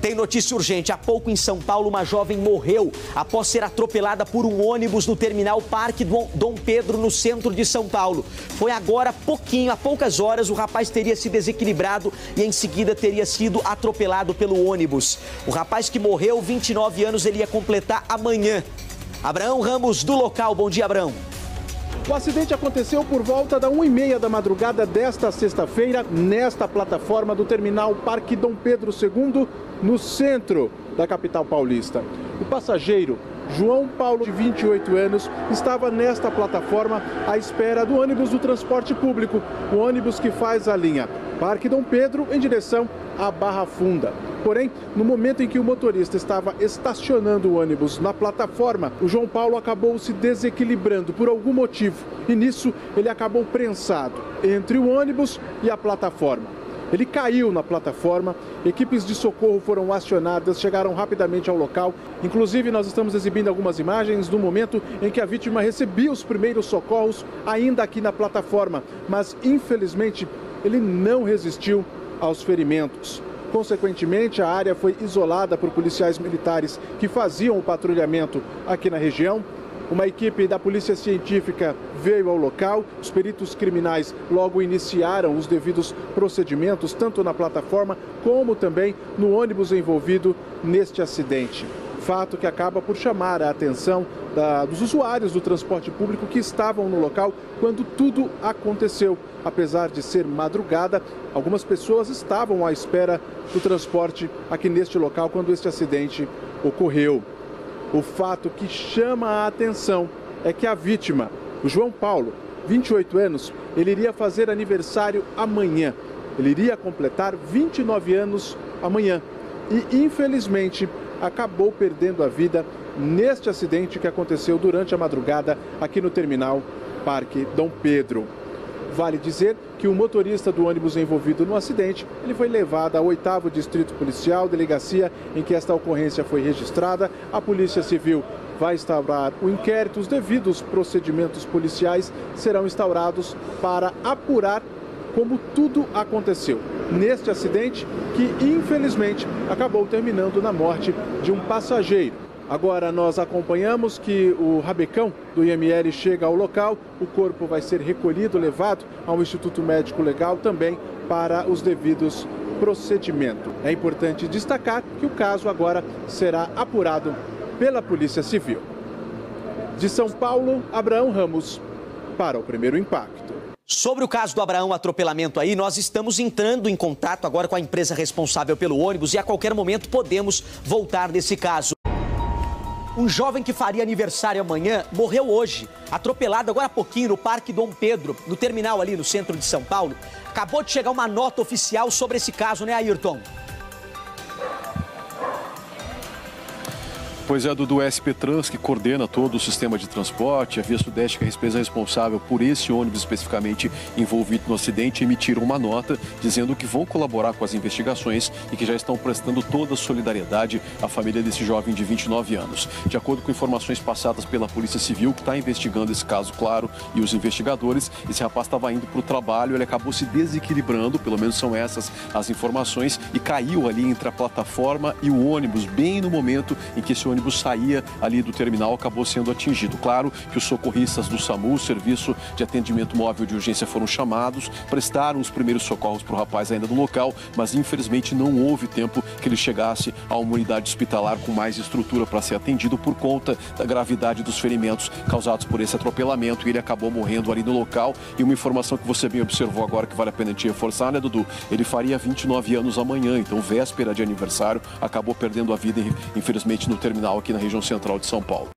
Tem notícia urgente. Há pouco em São Paulo, uma jovem morreu após ser atropelada por um ônibus no terminal Parque Dom Pedro, no centro de São Paulo. Foi agora, pouquinho, há poucas horas, o rapaz teria se desequilibrado e em seguida teria sido atropelado pelo ônibus. O rapaz que morreu, 29 anos, ele ia completar amanhã. Abraão Ramos, do local. Bom dia, Abraão. O acidente aconteceu por volta da 1h30 da madrugada desta sexta-feira, nesta plataforma do terminal Parque Dom Pedro II, no centro da capital paulista. O passageiro, João Paulo, de 28 anos, estava nesta plataforma à espera do ônibus do transporte público, o ônibus que faz a linha Parque Dom Pedro em direção à Barra Funda. Porém, no momento em que o motorista estava estacionando o ônibus na plataforma, o João Paulo acabou se desequilibrando por algum motivo e nisso ele acabou prensado entre o ônibus e a plataforma. Ele caiu na plataforma, equipes de socorro foram acionadas, chegaram rapidamente ao local. Inclusive, nós estamos exibindo algumas imagens do momento em que a vítima recebia os primeiros socorros, ainda aqui na plataforma. Mas, infelizmente, ele não resistiu aos ferimentos. Consequentemente, a área foi isolada por policiais militares que faziam o patrulhamento aqui na região. Uma equipe da Polícia Científica veio ao local. Os peritos criminais logo iniciaram os devidos procedimentos, tanto na plataforma como também no ônibus envolvido neste acidente fato que acaba por chamar a atenção da, dos usuários do transporte público que estavam no local quando tudo aconteceu. Apesar de ser madrugada, algumas pessoas estavam à espera do transporte aqui neste local quando este acidente ocorreu. O fato que chama a atenção é que a vítima, o João Paulo, 28 anos, ele iria fazer aniversário amanhã. Ele iria completar 29 anos amanhã. E, infelizmente, acabou perdendo a vida neste acidente que aconteceu durante a madrugada aqui no terminal Parque Dom Pedro. Vale dizer que o motorista do ônibus envolvido no acidente, ele foi levado ao oitavo distrito policial, delegacia em que esta ocorrência foi registrada. A Polícia Civil vai instaurar o inquérito, os devidos procedimentos policiais serão instaurados para apurar como tudo aconteceu neste acidente que infelizmente acabou terminando na morte de um passageiro. Agora nós acompanhamos que o rabecão do IML chega ao local, o corpo vai ser recolhido, levado ao Instituto Médico Legal também para os devidos procedimentos. É importante destacar que o caso agora será apurado pela Polícia Civil. De São Paulo, Abraão Ramos, para o primeiro impacto. Sobre o caso do Abraão atropelamento aí, nós estamos entrando em contato agora com a empresa responsável pelo ônibus e a qualquer momento podemos voltar nesse caso. Um jovem que faria aniversário amanhã morreu hoje, atropelado agora há pouquinho no Parque Dom Pedro, no terminal ali no centro de São Paulo. Acabou de chegar uma nota oficial sobre esse caso, né, Ayrton? Pois é, do, do SP Trans, que coordena todo o sistema de transporte, a Via Sudeste, que é a empresa responsável por esse ônibus especificamente envolvido no acidente, emitiram uma nota dizendo que vão colaborar com as investigações e que já estão prestando toda a solidariedade à família desse jovem de 29 anos. De acordo com informações passadas pela Polícia Civil, que está investigando esse caso, claro, e os investigadores, esse rapaz estava indo para o trabalho, ele acabou se desequilibrando, pelo menos são essas as informações, e caiu ali entre a plataforma e o ônibus, bem no momento em que esse ônibus saía ali do terminal acabou sendo atingido. Claro que os socorristas do SAMU, Serviço de Atendimento Móvel de Urgência, foram chamados, prestaram os primeiros socorros para o rapaz ainda no local, mas infelizmente não houve tempo que ele chegasse a uma unidade hospitalar com mais estrutura para ser atendido por conta da gravidade dos ferimentos causados por esse atropelamento e ele acabou morrendo ali no local. E uma informação que você bem observou agora que vale a pena te reforçar, né, Dudu? Ele faria 29 anos amanhã, então véspera de aniversário, acabou perdendo a vida, infelizmente, no terminal aqui na região central de São Paulo.